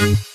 Bye.